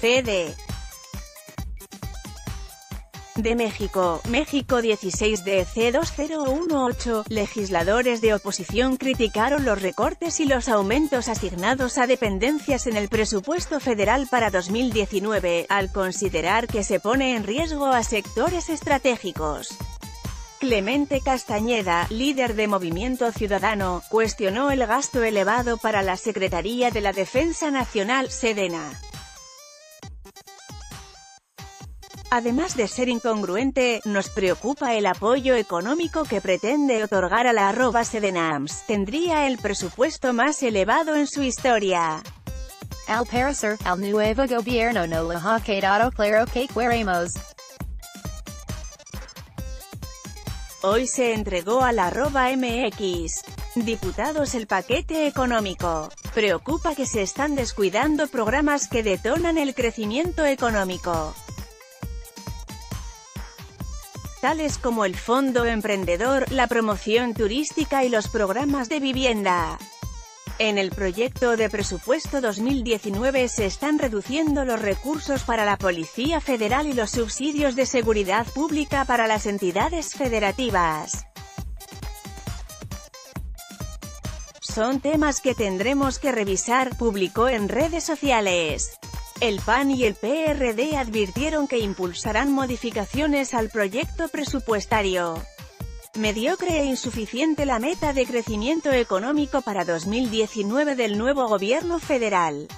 CD de México, México 16 de C2018, legisladores de oposición criticaron los recortes y los aumentos asignados a dependencias en el presupuesto federal para 2019, al considerar que se pone en riesgo a sectores estratégicos. Clemente Castañeda, líder de Movimiento Ciudadano, cuestionó el gasto elevado para la Secretaría de la Defensa Nacional, Sedena. Además de ser incongruente, nos preocupa el apoyo económico que pretende otorgar a la arroba Sedenams. Tendría el presupuesto más elevado en su historia. Al parecer, al nuevo gobierno no le ha quedado claro que queremos. Hoy se entregó a la arroba MX. Diputados el paquete económico. Preocupa que se están descuidando programas que detonan el crecimiento económico. tales como el Fondo Emprendedor, la promoción turística y los programas de vivienda. En el proyecto de presupuesto 2019 se están reduciendo los recursos para la Policía Federal y los subsidios de seguridad pública para las entidades federativas. Son temas que tendremos que revisar, publicó en redes sociales. El PAN y el PRD advirtieron que impulsarán modificaciones al proyecto presupuestario. Mediocre e insuficiente la meta de crecimiento económico para 2019 del nuevo gobierno federal.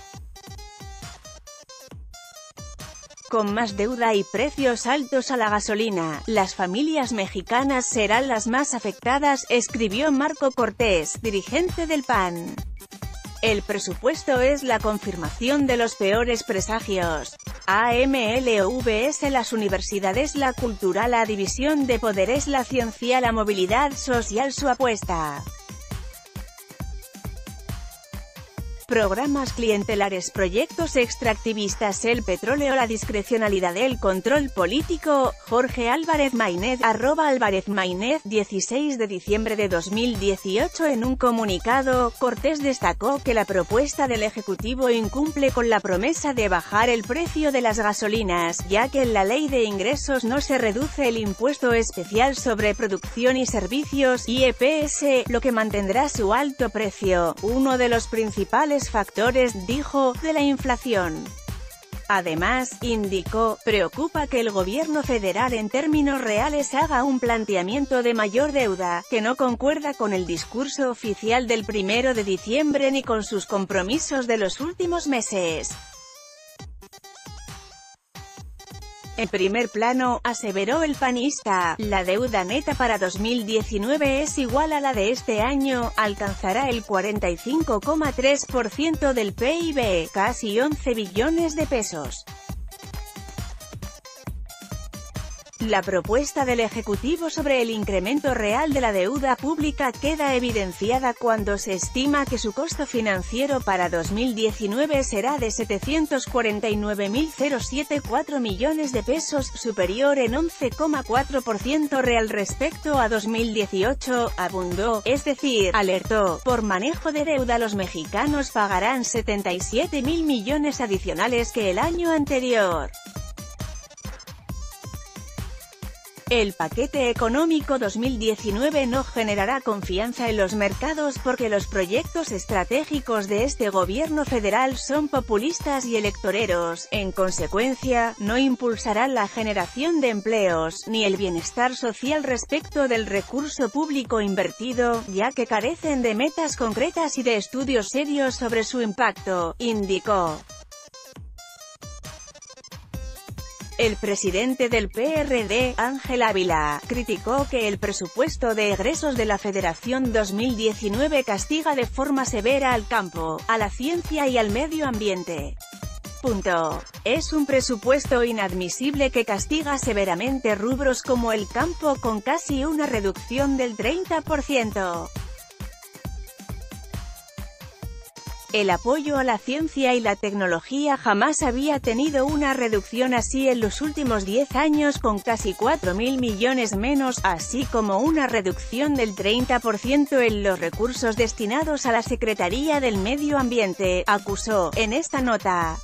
Con más deuda y precios altos a la gasolina, las familias mexicanas serán las más afectadas, escribió Marco Cortés, dirigente del PAN. El presupuesto es la confirmación de los peores presagios. AMLVS Las universidades La cultura La división de poderes La ciencia La movilidad social Su apuesta Programas clientelares Proyectos extractivistas El petróleo La discrecionalidad El control político Jorge Álvarez Mainez arroba Álvarez Mainez 16 de diciembre de 2018 En un comunicado, Cortés destacó que la propuesta del Ejecutivo incumple con la promesa de bajar el precio de las gasolinas, ya que en la ley de ingresos no se reduce el impuesto especial sobre producción y servicios IEPS, lo que mantendrá su alto precio. Uno de los principales factores, dijo, de la inflación. Además, indicó, preocupa que el gobierno federal en términos reales haga un planteamiento de mayor deuda, que no concuerda con el discurso oficial del primero de diciembre ni con sus compromisos de los últimos meses. En primer plano, aseveró el panista, la deuda neta para 2019 es igual a la de este año, alcanzará el 45,3% del PIB, casi 11 billones de pesos. La propuesta del Ejecutivo sobre el incremento real de la deuda pública queda evidenciada cuando se estima que su costo financiero para 2019 será de 749.074 millones de pesos, superior en 11,4% real respecto a 2018, abundó, es decir, alertó, por manejo de deuda los mexicanos pagarán 77.000 millones adicionales que el año anterior. El paquete económico 2019 no generará confianza en los mercados porque los proyectos estratégicos de este gobierno federal son populistas y electoreros, en consecuencia, no impulsará la generación de empleos, ni el bienestar social respecto del recurso público invertido, ya que carecen de metas concretas y de estudios serios sobre su impacto, indicó. El presidente del PRD, Ángel Ávila, criticó que el presupuesto de egresos de la Federación 2019 castiga de forma severa al campo, a la ciencia y al medio ambiente. Punto. Es un presupuesto inadmisible que castiga severamente rubros como el campo con casi una reducción del 30%. El apoyo a la ciencia y la tecnología jamás había tenido una reducción así en los últimos 10 años con casi 4.000 millones menos, así como una reducción del 30% en los recursos destinados a la Secretaría del Medio Ambiente, acusó, en esta nota.